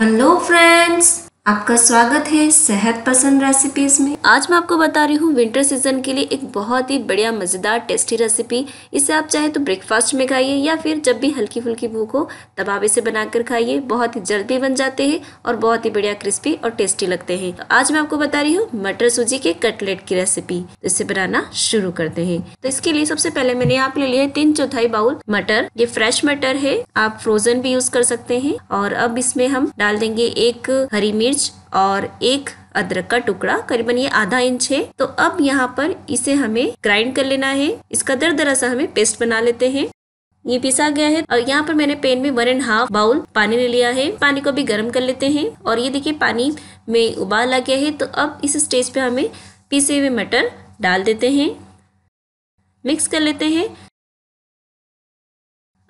Hello friends, आपका स्वागत है सेहत पसंद रेसिपीज़ में। आज मैं आपको बता रही हूँ विंटर सीज़न के लिए एक बहुत ही बढ़िया मज़ेदार टेस्टी रेसिपी इसे आप चाहे तो ब्रेकफास्ट में खाइए या फिर जब भी हल्की फुल्की भूख हो, तब आप इसे बनाकर खाइए। बहुत ही जल्दी बन जाते हैं और बहुत ही बढ़िया क्रिस्पी और टेस्टी लगते हैं। तो आज मैं आपको बता रही हूँ मटर सूजी के कटलेट की रेसिपी तो इसे बनाना शुरू करते हैं। तो इसके लिए सबसे पहले मैंने यहाँ ले है तीन चौथाई बाउल मटर। ये फ्रेश मटर है, आप फ्रोजन भी यूज़ कर सकते हैं और अब इसमें हम डाल देंगे एक हरी मिर्च। और एक अदरक का टुकड़ा, करीबन ये आधा इंच है। तो अब यहाँ पर इसे हमें ग्राइंड कर लेना है। इसका दर दरा सा हमें पेस्ट बना लेते हैं। ये पिसा गया है। और यहाँ पर मैंने पेन में वन एंड हाफ़ बाउल पानी ले लिया है। पानी को भी गर्म कर लेते हैं। और ये देखिए, पानी में उबाल आ गया है। तो अब इस स्टेज पे हमें पीसे हुए मटर डाल देते हैं। मिक्स कर लेते हैं।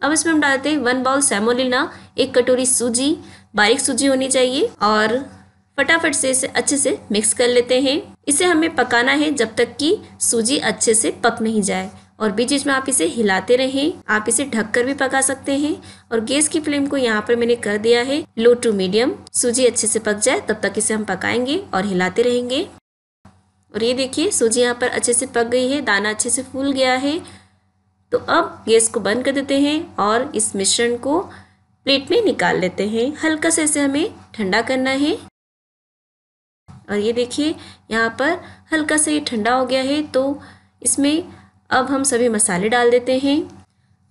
अब इसमें हम डालते हैं वन बाउल सेमोलिना एक कटोरी सूजी, बारीक सूजी होनी चाहिए। और फटाफट से इसे अच्छे से मिक्स कर लेते हैं। इसे हमें पकाना है जब तक कि सूजी अच्छे से पक नहीं जाए। और बीच बीच में आप इसे हिलाते रहें। आप इसे ढककर भी पका सकते हैं। और गैस की फ्लेम को यहाँ पर मैंने कर दिया है। Low to medium. सूजी अच्छे से पक जाए, तब तक इसे हम पकाएँगे और हिलाते रहेंगे। और ये देखिए, सूजी यहाँ पर अच्छे से पक गई है। दाना अच्छे से फूल गया है। तो अब गैस को बंद कर देते हैं और इस मिश्रण को प्लेट में निकाल लेते हैं। हल्का से इसे हमें ठंडा करना है। और ये देखिए, यहाँ पर हल्का से ये ठंडा हो गया है तो इसमें अब हम सभी मसाले डाल देते हैं।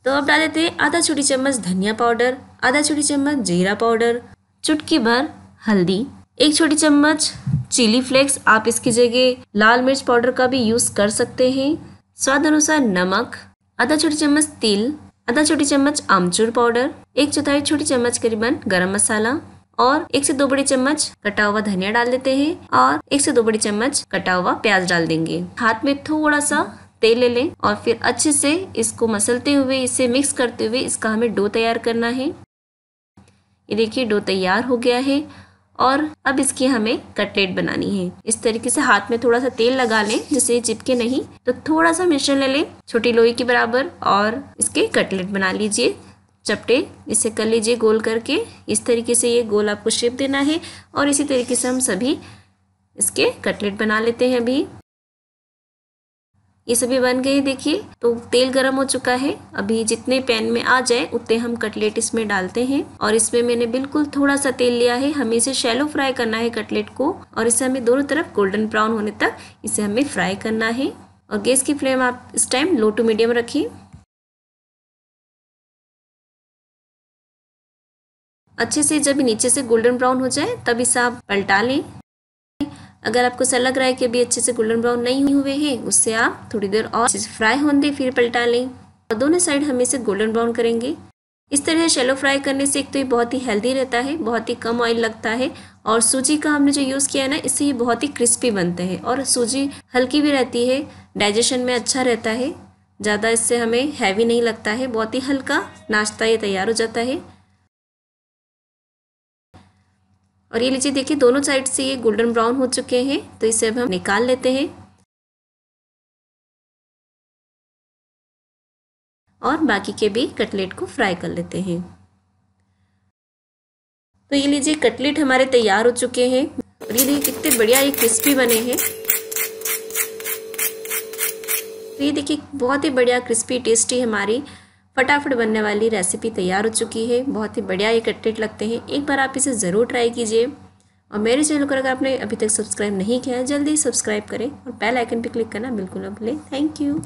तो अब डाल देते हैं आधा छोटी चम्मच धनिया पाउडर, आधा छोटी चम्मच जीरा पाउडर, चुटकी भर हल्दी, एक छोटी चम्मच चिली फ्लेक्स, आप इसकी जगह लाल मिर्च पाउडर का भी यूज़ कर सकते हैं। स्वाद अनुसार नमक, आधा छोटी चम्मच तिल, आधा छोटी चम्मच आमचूर पाउडर, एक चौथाई छोटी चम्मच करीबन गरम मसाला और एक से दो बड़ी चम्मच कटा हुआ धनिया डाल देते हैं और एक से दो बड़ी चम्मच कटा हुआ प्याज डाल देंगे। हाथ में थोड़ा सा तेल ले लें और फिर अच्छे से इसको मसलते हुए, इसे मिक्स करते हुए इसका हमें डो तैयार करना है। ये देखिए, डो तैयार हो गया है और अब इसकी हमें कटलेट बनानी है। इस तरीके से हाथ में थोड़ा सा तेल लगा लें, जिससे ये चिपके नहीं। तो थोड़ा सा मिश्रण ले लें, छोटी लोई के बराबर और इसके कटलेट बना लीजिए। चपटे, इसे कर लीजिए गोल करके। इस तरीके से ये गोल आपको शेप देना है और इसी तरीके से हम सभी इसके कटलेट बना लेते हैं अभी। ये सभी बन गए देखिए। तो तेल गर्म हो चुका है। अभी जितने पैन में आ जाए, उतने हम कटलेट इसमें डालते हैं। और इसमें मैंने बिल्कुल थोड़ा सा तेल लिया है। हमें इसे शैलो फ्राई करना है कटलेट को। और इसे हमें दोनों तरफ़ गोल्डन ब्राउन होने तक इसे हमें फ्राई करना है। और गैस की फ्लेम आप इस टाइम लो टू मीडियम रखिए अच्छे से, जब नीचे से गोल्डन ब्राउन हो जाए तब इसे आप पलटा लें। अगर आपको ऐसा लग रहा है कि अभी अच्छे से गोल्डन ब्राउन नहीं हुए हैं, उससे आप थोड़ी देर और फ्राई होने दें, फिर पलटा लें। और दोनों साइड हम इसे गोल्डन ब्राउन करेंगे। इस तरह शेलो फ्राई करने से एक तो ये बहुत ही हेल्दी रहता है, बहुत ही कम ऑयल लगता है, और सूजी का हमने जो यूज़ किया है ना, इससे ये बहुत ही क्रिस्पी बनते हैं, और सूजी हल्की भी रहती है डाइजेशन में अच्छा रहता है, ज़्यादा इससे हमें हैवी नहीं लगता है, बहुत ही हल्का नाश्ता ये तैयार हो जाता है। और ये लीजिए, देखिए, दोनों साइड से ये गोल्डन ब्राउन हो चुके हैं तो इसे अब हम निकाल लेते हैं। और बाकी के भी कटलेट को फ्राई कर लेते हैं। तो ये लीजिए, कटलेट हमारे तैयार हो चुके हैं। और ये देखिए, कितने बढ़िया ये क्रिस्पी बने हैं। तो ये देखिए, बहुत ही बढ़िया क्रिस्पी, टेस्टी हमारी फटाफट बनने वाली रेसिपी तैयार हो चुकी है। बहुत ही बढ़िया ये कटलेट लगते हैं। एक बार आप इसे ज़रूर ट्राई कीजिए। और मेरे चैनल को अगर आपने अभी तक सब्सक्राइब नहीं किया है, जल्दी सब्सक्राइब करें और बेल आइकन पर क्लिक करना बिल्कुल ना भूलें। Thank you